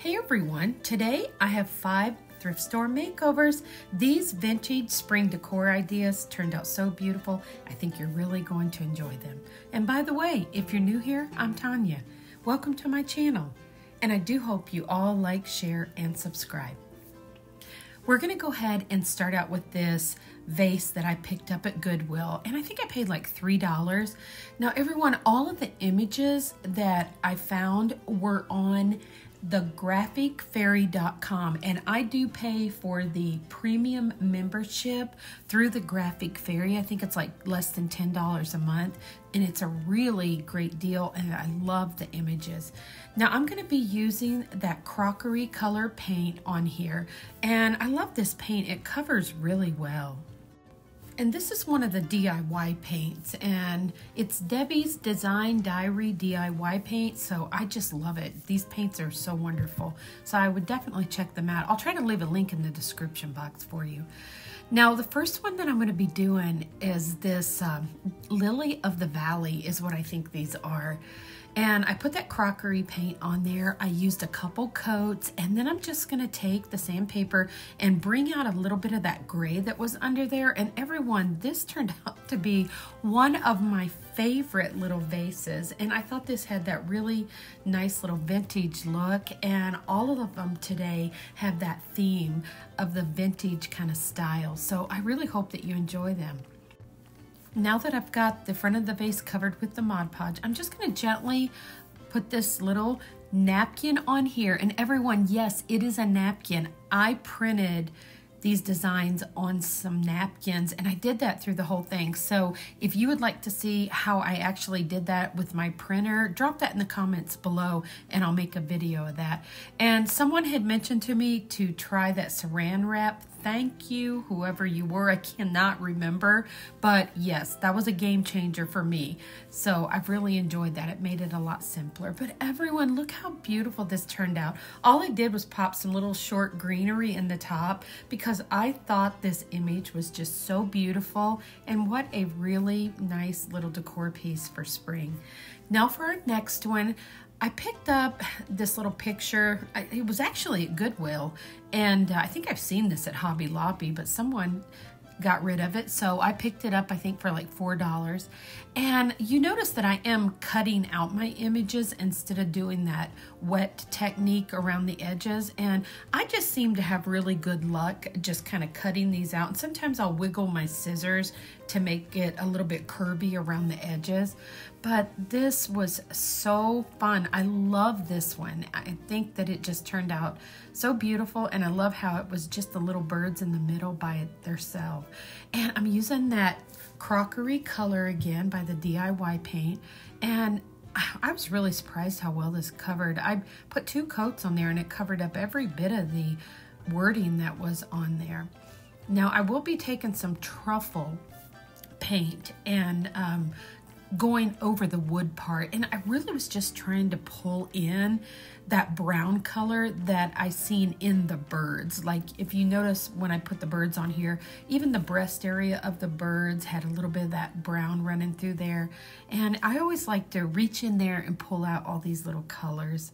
Hey everyone, today I have five thrift store makeovers. These vintage spring decor ideas turned out so beautiful. I think you're really going to enjoy them. And by the way, if you're new here, I'm Tonya. Welcome to my channel. And I do hope you all like, share, and subscribe. We're going to go ahead and start out with this vase that I picked up at Goodwill. And I think I paid like $3. Now, everyone, all of the images that I found were on thegraphicfairy.com and I do pay for the premium membership through the Graphic Fairy. I think it's like less than $10 a month and it's a really great deal and I love the images. Now I'm going to be using that crockery color paint on here and I love this paint. It covers really well. And this is one of the DIY paints and it's Debbie's Design Diary DIY paint. So I just love it. These paints are so wonderful. So I would definitely check them out. I'll try to leave a link in the description box for you. Now the first one that I'm going to be doing is this um, Lily of the Valley is what I think these are. And I put that crockery paint on there. I used a couple coats and then I'm just gonna take the sandpaper and bring out a little bit of that gray that was under there. And everyone, this turned out to be one of my favorite little vases. And I thought this had that really nice little vintage look. And all of them today have that theme of the vintage kind of style. So I really hope that you enjoy them. Now that I've got the front of the vase covered with the Mod Podge, I'm just going to gently put this little napkin on here. And everyone, yes, it is a napkin. I printed these designs on some napkins and I did that through the whole thing. So if you would like to see how I actually did that with my printer, drop that in the comments below and I'll make a video of that. And someone had mentioned to me to try that saran wrap thank you, whoever you were. I cannot remember, but yes, that was a game changer for me. So I've really enjoyed that. It made it a lot simpler. But everyone, look how beautiful this turned out. All I did was pop some little short greenery in the top because I thought this image was just so beautiful and what a really nice little decor piece for spring. Now for our next one, I picked up this little picture. It was actually at Goodwill, and uh, I think I've seen this at Hobby Lobby, but someone got rid of it. So I picked it up, I think, for like $4. And you notice that I am cutting out my images instead of doing that wet technique around the edges. And I just seem to have really good luck just kind of cutting these out. And sometimes I'll wiggle my scissors to make it a little bit curvy around the edges. But this was so fun. I love this one. I think that it just turned out so beautiful. And I love how it was just the little birds in the middle by themselves. And I'm using that crockery color again by the DIY paint. And I was really surprised how well this covered. I put two coats on there and it covered up every bit of the wording that was on there. Now I will be taking some truffle paint and um, going over the wood part and I really was just trying to pull in that brown color that I seen in the birds. Like if you notice when I put the birds on here, even the breast area of the birds had a little bit of that brown running through there. And I always like to reach in there and pull out all these little colors.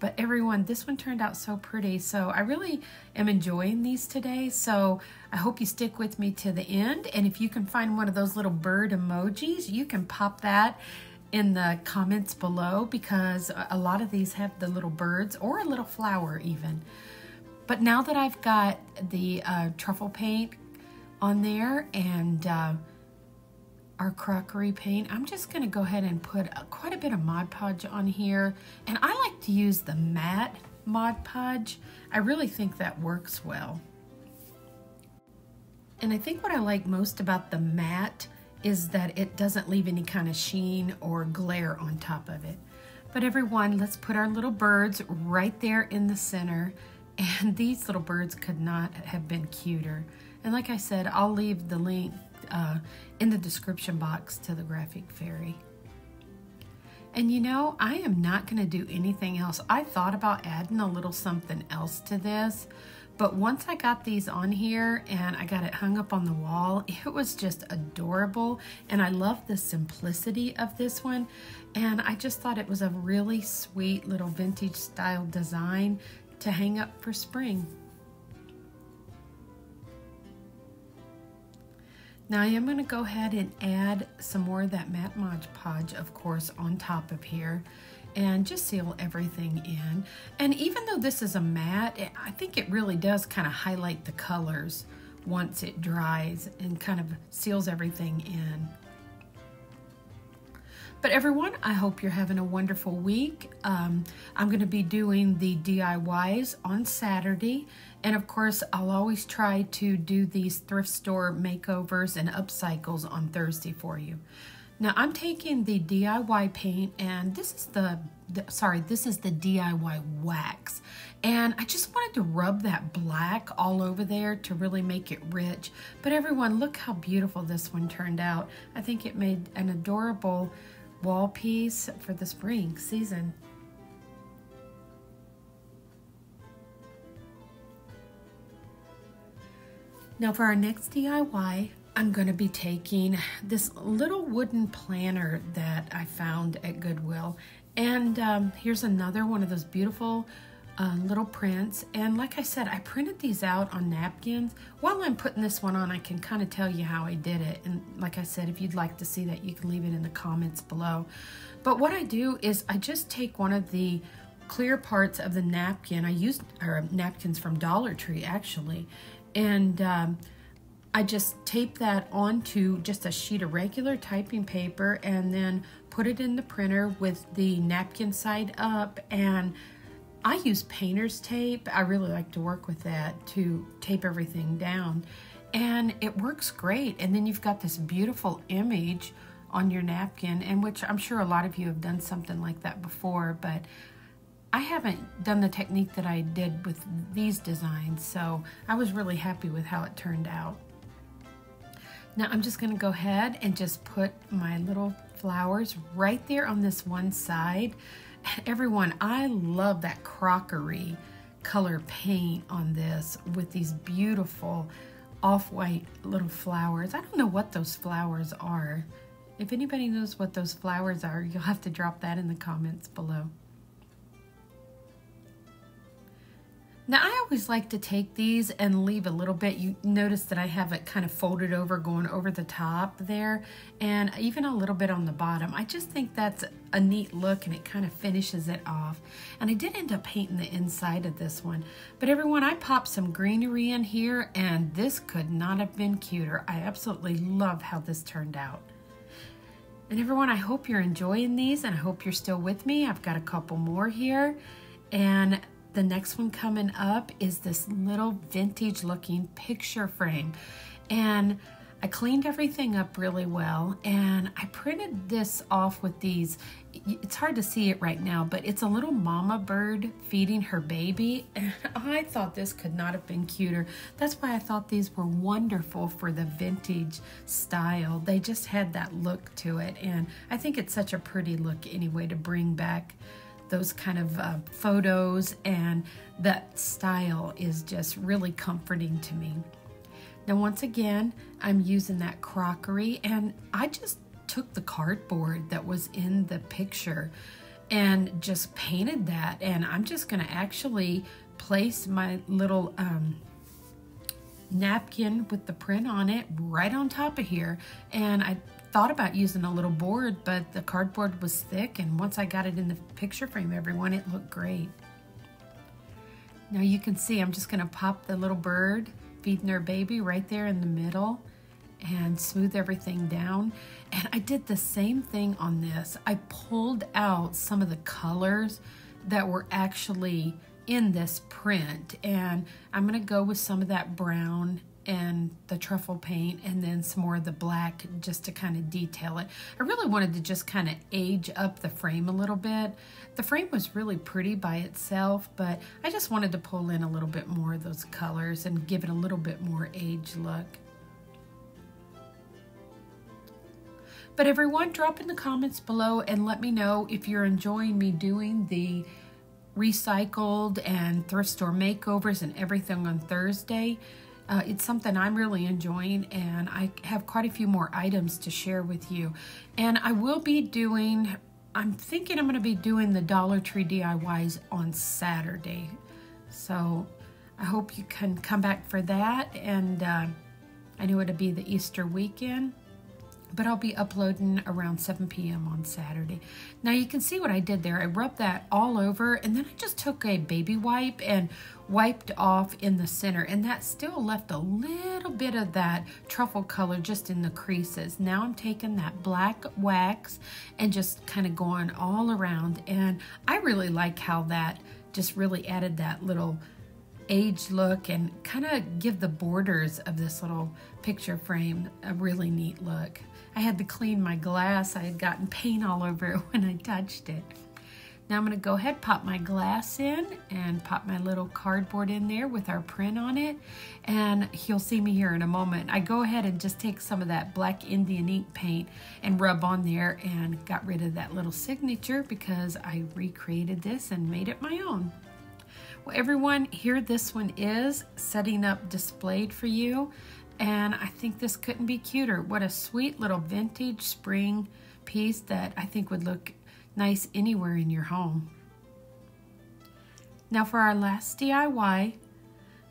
But everyone, this one turned out so pretty. So I really am enjoying these today. So I hope you stick with me to the end. And if you can find one of those little bird emojis, you can pop that in the comments below because a lot of these have the little birds or a little flower even. But now that I've got the uh, truffle paint on there and uh, our crockery paint, I'm just going to go ahead and put a, quite a bit of Mod Podge on here. And I like to use the matte Mod Podge. I really think that works well. And I think what I like most about the matte is that it doesn't leave any kind of sheen or glare on top of it. But everyone, let's put our little birds right there in the center. And these little birds could not have been cuter. And like I said, I'll leave the link uh, in the description box to the Graphic Fairy. And you know, I am not going to do anything else. I thought about adding a little something else to this, But once I got these on here and I got it hung up on the wall, it was just adorable. And I love the simplicity of this one. And I just thought it was a really sweet little vintage style design to hang up for spring. Now I am going to go ahead and add some more of that matte Mod Podge, of course, on top of here and just seal everything in. And even though this is a matte, I think it really does kind of highlight the colors once it dries and kind of seals everything in. But everyone, I hope you're having a wonderful week. Um, I'm going to be doing the DIYs on Saturday. And of course, I'll always try to do these thrift store makeovers and upcycles on Thursday for you. Now I'm taking the DIY paint and this is the, the, sorry, this is the DIY wax. And I just wanted to rub that black all over there to really make it rich. But everyone, look how beautiful this one turned out. I think it made an adorable wall piece for the spring season. Now for our next DIY, I'm going to be taking this little wooden planner that I found at Goodwill. And um, here's another one of those beautiful uh, little prints. And like I said, I printed these out on napkins. While I'm putting this one on, I can kind of tell you how I did it. And like I said, if you'd like to see that, you can leave it in the comments below. But what I do is I just take one of the clear parts of the napkin. I used or napkins from Dollar Tree, actually. And... Um, I just tape that onto just a sheet of regular typing paper and then put it in the printer with the napkin side up and I use painter's tape. I really like to work with that to tape everything down. And it works great. And then you've got this beautiful image on your napkin, and which I'm sure a lot of you have done something like that before, but I haven't done the technique that I did with these designs, so I was really happy with how it turned out. Now I'm just gonna go ahead and just put my little flowers right there on this one side. Everyone, I love that crockery color paint on this with these beautiful off-white little flowers. I don't know what those flowers are. If anybody knows what those flowers are, you'll have to drop that in the comments below. Always like to take these and leave a little bit. You notice that I have it kind of folded over going over the top there and even a little bit on the bottom. I just think that's a neat look and it kind of finishes it off. And I did end up painting the inside of this one. But everyone, I popped some greenery in here and this could not have been cuter. I absolutely love how this turned out. And everyone, I hope you're enjoying these and I hope you're still with me. I've got a couple more here. And the next one coming up is this little vintage looking picture frame. And I cleaned everything up really well and I printed this off with these. It's hard to see it right now, but it's a little mama bird feeding her baby. And I thought this could not have been cuter. That's why I thought these were wonderful for the vintage style. They just had that look to it. And I think it's such a pretty look anyway to bring back those kind of uh, photos and that style is just really comforting to me. Now once again, I'm using that crockery and I just took the cardboard that was in the picture and just painted that and I'm just going to actually place my little um, napkin with the print on it right on top of here and I thought about using a little board, but the cardboard was thick, and once I got it in the picture frame, everyone, it looked great. Now you can see I'm just gonna pop the little bird feeding her baby right there in the middle and smooth everything down. And I did the same thing on this. I pulled out some of the colors that were actually in this print and I'm gonna go with some of that brown and the truffle paint and then some more of the black just to kind of detail it. I really wanted to just kind of age up the frame a little bit. The frame was really pretty by itself, but I just wanted to pull in a little bit more of those colors and give it a little bit more age look. But everyone, drop in the comments below and let me know if you're enjoying me doing the recycled and thrift store makeovers and everything on Thursday. Uh, it's something I'm really enjoying, and I have quite a few more items to share with you. And I will be doing, I'm thinking I'm going to be doing the Dollar Tree DIYs on Saturday. So I hope you can come back for that. And uh, I know it'll be the Easter weekend but I'll be uploading around 7 p.m. on Saturday. Now you can see what I did there. I rubbed that all over and then I just took a baby wipe and wiped off in the center and that still left a little bit of that truffle color just in the creases. Now I'm taking that black wax and just kind of going all around and I really like how that just really added that little age look and kind of give the borders of this little picture frame a really neat look. I had to clean my glass. I had gotten paint all over it when I touched it. Now I'm going to go ahead, pop my glass in and pop my little cardboard in there with our print on it. And you'll see me here in a moment. I go ahead and just take some of that black Indian ink paint and rub on there and got rid of that little signature because I recreated this and made it my own. Well, everyone, here this one is setting up displayed for you. And I think this couldn't be cuter. What a sweet little vintage spring piece that I think would look nice anywhere in your home. Now for our last DIY,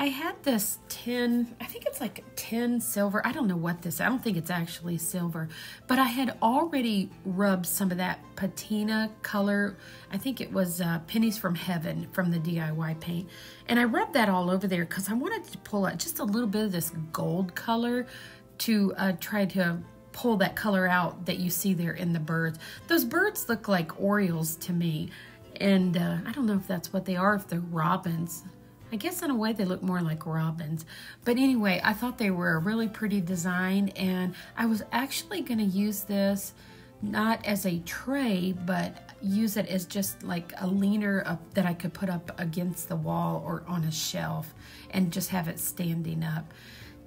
I had this tin, I think it's like tin silver. I don't know what this, I don't think it's actually silver, but I had already rubbed some of that patina color. I think it was uh, Pennies from Heaven from the DIY paint. And I rubbed that all over there because I wanted to pull out just a little bit of this gold color to uh, try to pull that color out that you see there in the birds. Those birds look like orioles to me. And uh, I don't know if that's what they are, if they're robins. I guess in a way they look more like robins. But anyway, I thought they were a really pretty design and I was actually going to use this not as a tray, but use it as just like a leaner up that I could put up against the wall or on a shelf and just have it standing up.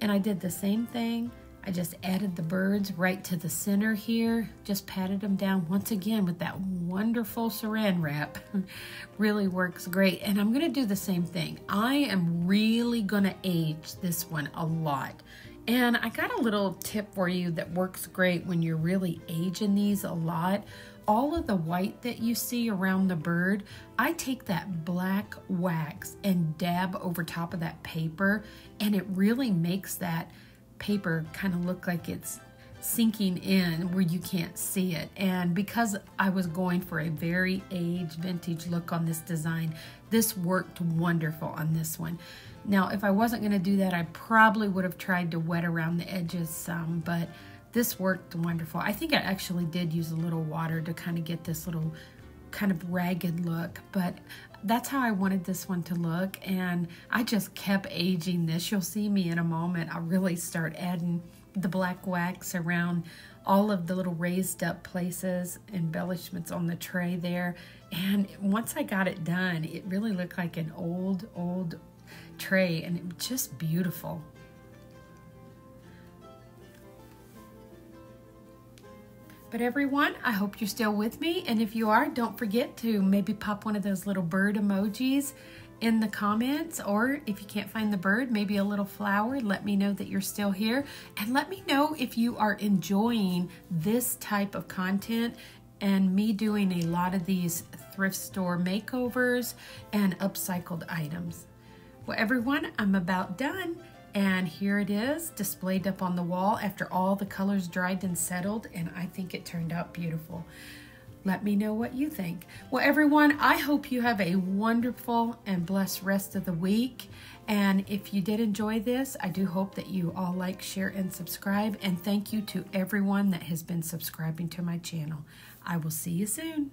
And I did the same thing I just added the birds right to the center here, just patted them down once again with that wonderful saran wrap. really works great. And I'm gonna do the same thing. I am really gonna age this one a lot. And I got a little tip for you that works great when you're really aging these a lot. All of the white that you see around the bird, I take that black wax and dab over top of that paper and it really makes that paper kind of look like it's sinking in where you can't see it. And because I was going for a very aged vintage look on this design, this worked wonderful on this one. Now, if I wasn't going to do that, I probably would have tried to wet around the edges some, but this worked wonderful. I think I actually did use a little water to kind of get this little kind of ragged look, but that's how I wanted this one to look. And I just kept aging this. You'll see me in a moment. I'll really start adding the black wax around all of the little raised up places, embellishments on the tray there. And once I got it done, it really looked like an old, old tray and it was just beautiful. But everyone, I hope you're still with me. And if you are, don't forget to maybe pop one of those little bird emojis in the comments. Or if you can't find the bird, maybe a little flower. Let me know that you're still here. And let me know if you are enjoying this type of content and me doing a lot of these thrift store makeovers and upcycled items. Well, everyone, I'm about done. And here it is displayed up on the wall after all the colors dried and settled and I think it turned out beautiful. Let me know what you think. Well, everyone, I hope you have a wonderful and blessed rest of the week. And if you did enjoy this, I do hope that you all like, share, and subscribe. And thank you to everyone that has been subscribing to my channel. I will see you soon.